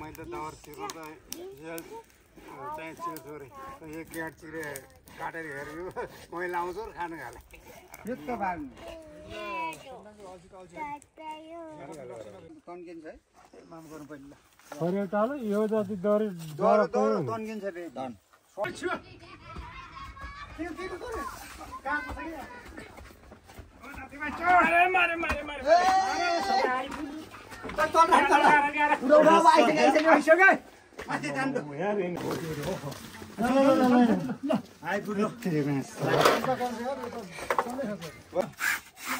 मैले त यो चाहिँ चिर्छु अरे यो ग्याट चिरे काटेर हेऱ्यो मैले लाउँछु र खानु खाले तन्किन्छ है। माम गर्नु पर्ने यो जति डरी डर डर तन्किन्छ रे। धन। आइपुग्यो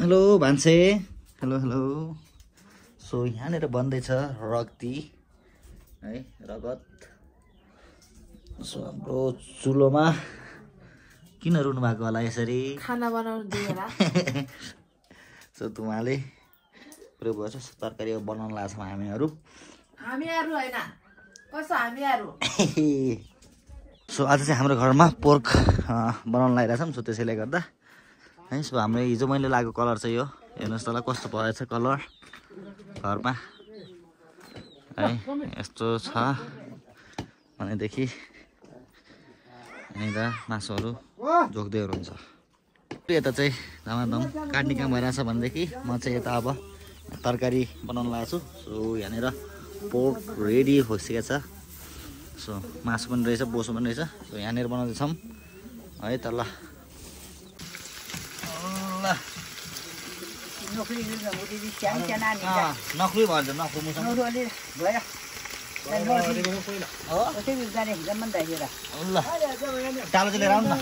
हेलो भान्से हेलो हेलो सो यहाँनिर बन्दैछ रक्ती है रगत। सो हाम्रो चुलोमा किन रुनु भएको होला यसरी? खाना बनाउनु सो तुम्हाले पुरै भयो तरकारी बनाउनु लाग्छ हामीहरू हामीहरू होइन। कस्तो हामीहरू सो आज चाहिँ हाम्रो घरमा पोर्क बनाउनु लागिरहेछौँ सो त्यसैले गर्दा है सो हाम्रो हिजो मैले लगाएको कलर चाहिँ यो हेर्नुहोस् तल कस्तो भएछ कलर? घरमा। है यस्तो छ। भनेदेखि यहाँनिर मासुहरू जोग्दै हुनुहुन्छ। यता चाहिँ धमाधम काट्ने काम भइरहेछ भनेदेखि म चाहिँ यता अब तरकारी बनाउनु लागेको छु। सो यहाँनिर पोर्क रेडी भइसकेको छ। सो मासु पनि रहेछ बोसो पनि रहेछ। सो यहाँनिर बनाउँदैछौँ। है त ल ल नख्रु भन्छ नख्रु मुसँग ल डालो चाहिँ लिएर आउनु न।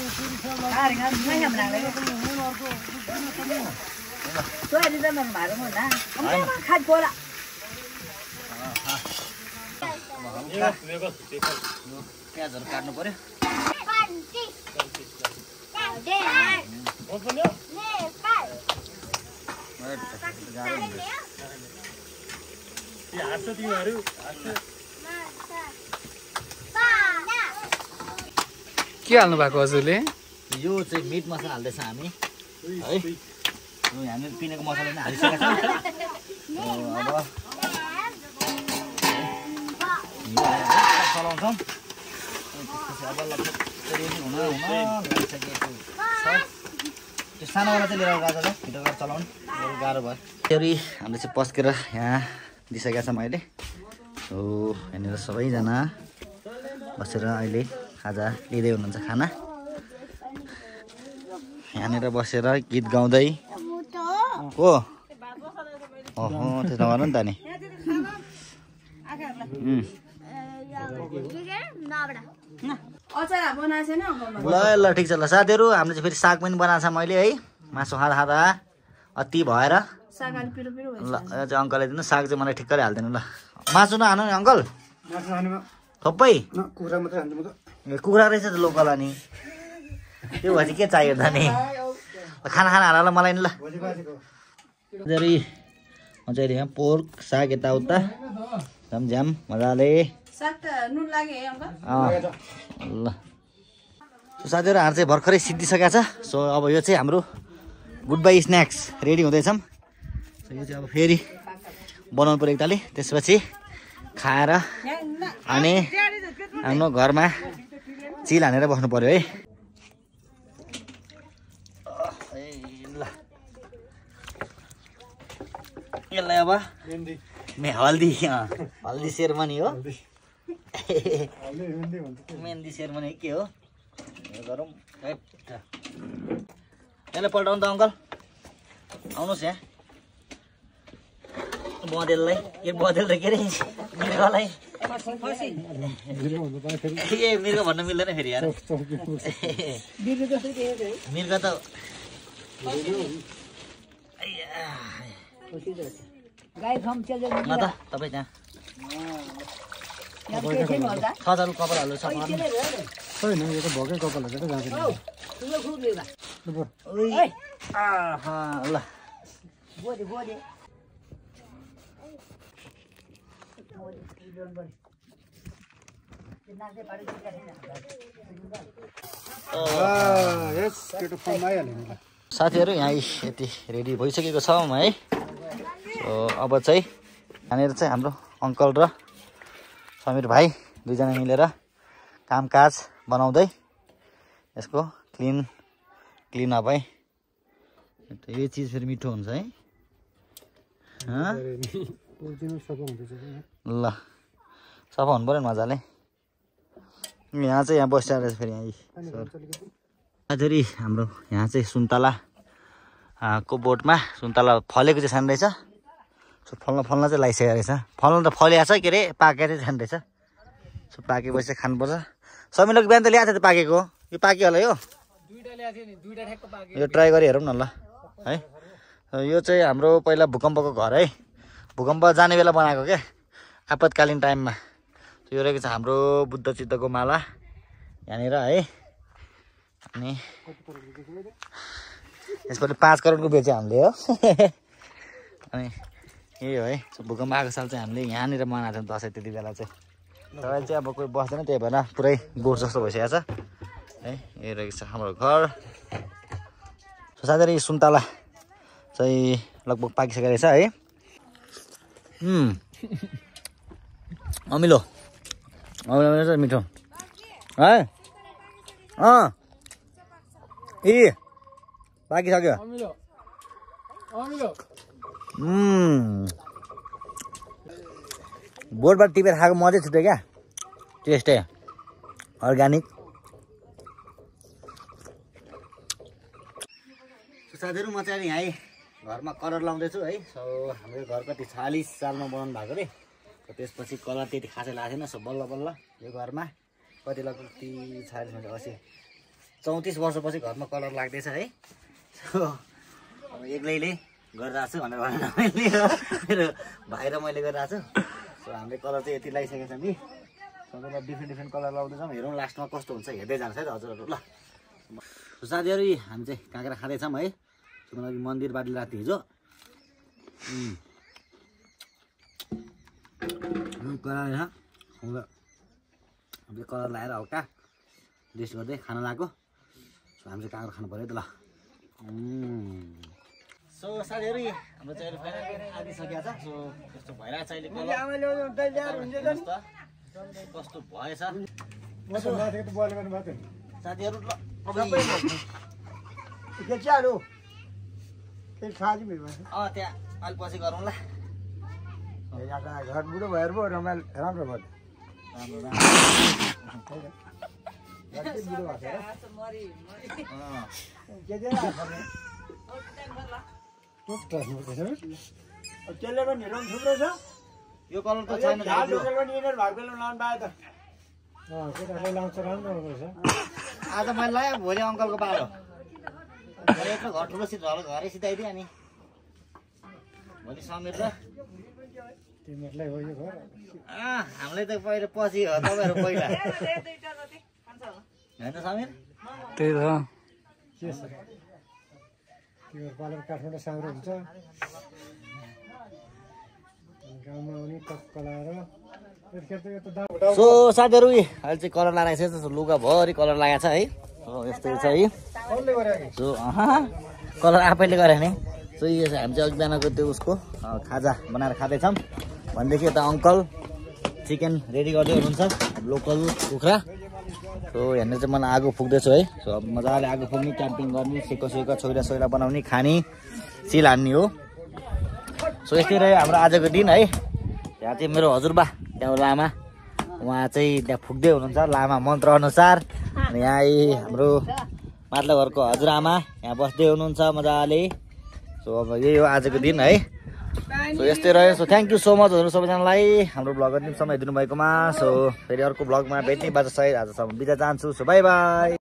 प्याजहरू काट्नु पऱ्यो के हाल्नु भएको हजुरले? यो चाहिँ मिट मसला हाल्दैछ हामी। है? हामी पिनेको मसला पनि हालिसकेका छौँ। अब चलाउँछौँ। त्यो सानोवाला चाहिँ लिएर गएको छ छिटो गरेर चलाउनु। गाह्रो भयो। फेरि हामीले चाहिँ पस्केर यहाँ दिइसकेका छौँ अहिले। हो यहाँनिर सबैजना बसेर अहिले खाजा लिँदै हुनुहुन्छ खाना। यहाँनिर बसेर गीत गाउँदै। हो ओहो त्यो नगर नि त नि। ल ल ठिक छ ल साथीहरू हामीले चाहिँ फेरि साग पनि बनाएको छ मैले है। मासु खाँदा खाँदा अति भएर। साग अलि पिरो पिरो ल यो चाहिँ अङ्कलले दिनु साग चाहिँ मलाई ठिक्करै हालिदिनु ल। मासु नहानु नि अङ्कल? न कुखुरा रहेछ त लोकल अनि। त्यो भए चाहिँ के चाहियो त नि खाना खाना हाल ल मलाई नि ल। पोर्क साग यताउता। झ्याम मजाले। साग त नुन लाग्यो है अङ्कल। अँ, ल सो साथीहरू हार चाहिँ भर्खरै सिद्धिसकेको छ। सो अब यो चाहिँ हाम्रो गुड बाई स्न्याक्स रेडी हुँदैछौँ सो यो चाहिँ अब फेरि बनाउनु पऱ्यो एकताले। त्यसपछि खाएर अनि हाम्रो घरमा चिल हानेर बस्नु पर्यो है। ए, ल। यसलाई अब मे हल्दी। हल्दी सेरमनी हो। मेहन्दी सेरमनी के हो? गरौँ। है यसलाई पल्टाउनु त अङ्कल। आउनुहोस् यहाँ। बँदेललाई। के बँदेल र के अरे? मृगलाई। ए मृग भन्न मिल्दैन फेरि यार। त न त तपाईँ त्यहाँ। छ। चालु कपडाहरू सफा गर्नु। छैन यो त भएकै कपालहरू त ल साथीहरू यहाँ यति रेडी भइसकेको छौँ है। अब चाहिँ यहाँनिर चाहिँ हाम्रो अङ्कल र समीर भाइ दुईजना मिलेर कामकाज बनाउँदै यसको क्लिन क्लिन अप है। यो चिज फेरि मिठो हुन्छ है? ल सफा हुनु पऱ्यो नि मजाले। यहाँ चाहिँ यहाँ बसिरहेको रहेछ फेरि यहाँ साथीहरू हाम्रो यहाँ चाहिँ सुन्तला को बोटमा सुन्तला फलेको चाहिँ छान रहेछ फल्न फल्न चाहिँ लगाइसकेको रहेछ। फल्न त फलिया छ के अरे? पाकेर चाहिँ रहेछ। सो पाकेपछि चाहिँ खानुपर्छ। समिलोको बिहान त ल्याएको थियो त पाकेको। यो पाक्यो होला यो। यो ट्राई गरी हेरौँ न ल। है? यो चाहिँ हाम्रो पहिला भूकम्पको घर है। भूकम्प जाने बेला बनाएको क्या आपतकालीन टाइममा। यो रहेको छ हाम्रो बुद्ध चित्तको माला। यहाँनिर है। अनि यसपालि पाँच करोडको बेच्यो हामीले हो। अनि यही हो है। भूकम्प आएको साल चाहिँ हामीले यहाँनिर मनाएको थियौँ दसैँ त्यति बेला चाहिँ। अहिले चाहिँ अब कोही बस्दैन त्यही भएर पुरै बोट जस्तो भइसकेको छ। है यही रहेको छ हाम्रो घर। सो साथीहरू यो सुन्तला चाहिँ लगभग पाकिसकेको रहेछ है। अमिलो। अमिलो अमिलो चाहिँ मिठो। है? अँ। ए पाकिसक्यो। बोर्डबाट टिपेर खाएको मजै छुट्यो क्या? टेस्टै अर्ग्यानिक। साथीहरू म चाहिँ यहाँ घरमा कलर लाउँदैछु है। सो हाम्रो घर कति चालिस सालमा बनाउनु भएको रे सो त्यसपछि कलर त्यति खासै लागेको सो बल्ल बल्ल यो घरमा कति लगभग ती चालिस भन्छ असी चौतिस वर्षपछि घरमा कलर लाग्दैछ है। सो अब एक्लैले गरिरहेको छु भनेर भनेर मैले। मेरो भाइ र मैले गरिरहेको छु सो हामीले कलर चाहिँ यति लगाइसकेको छौँ कि सबैलाई डिफ्रेन्ट डिफ्रेन्ट कलर लाउँदैछौँ। हेरौँ लास्टमा कस्तो हुन्छ हेर्दै जान्छ है त हजुरहरू। ल। साथीहरू हामी चाहिँ काँक्रा खाँदैछौँ है। लागि मन्दिर बाटो राति हिजो। हामीले कलर लगाएर हल्का रेस्ट गर्दै खाना लगाएको सो हामी चाहिँ काँक्रा खानु पऱ्यो त ल। सो साथीहरू हाम्रो चाहिँ अहिले फाइनल आइदिइसकेको छ। सो कस्तो भइरहेको छ अहिले कस्तो भएछ। साथीहरू अँ त्यहाँ अलिक पछि गरौँ ल। घर बुढो भएर पो रमाइलो राम्रो भयो। त्यसले पनि थुप्रो छ। यो कलर त छैन यिनीहरू भएको बेलामा लाउनु पायो त। केटाहरूले लाउँछ राम्रो रहेछ आज मैले लगाएँ भोलि अङ्कलको पालो यत्रो घर ठुलो सिट घर घरै सिधाइदिएँ अनि भोलि समीर र तिमीहरूलाई हो यो घर हामीलाई त पहिला पछि हो तपाईँहरू पहिला। होइन समीर? त्यही त। तिमीहरू पालेर काठमाडौँ साम्रो हुन्छ। गाउँमा आउने टक्क लाएर यो सो साथीहरू यी अहिले चाहिँ कलर लगाएको छ लुगाभरि कलर लगाएको छ है। हो यस्तै छ है? सो कलर आफैले गरे नि। सो यो हामी चाहिँ अघि बिहानको त्यो उसको खाजा बनाएर खाँदैछौँ। भनेदेखि यता अङ्कल चिकन रेडी गर्दै हुनुहुन्छ लोकल कुखुरा। सो हेर्नु चाहिँ मलाई आगो फुक्दैछु है। सो अब मजाले आगो फुक्ने क्याम्पिङ गर्ने सेको सेको छोइरा सोइरा बनाउने खाने चिल हान्ने हो। सो यस्तै रह्यो हाम्रो आजको दिन है। त्यहाँ चाहिँ मेरो हजुरबा त्यहाँ लामा। उहाँ चाहिँ त्यहाँ फुक्दै हुनुहुन्छ लामा मन्त्र अनुसार। अनि यहाँ हाम्रो माथिल्लो घरको हजुरआमा यहाँ बस्दै हुनुहुन्छ मजाले। सो अब यही हो आजको दिन है। सो यस्तै रह्यो। So thank you so much हजुर सबैजनालाई। हाम्रो भ्लग पनि समय दिनुभएकोमा सो फेरि अर्को भ्लगमा भेट्ने बाजा सहित आजसम्म बिदा चाहन्छु। So by by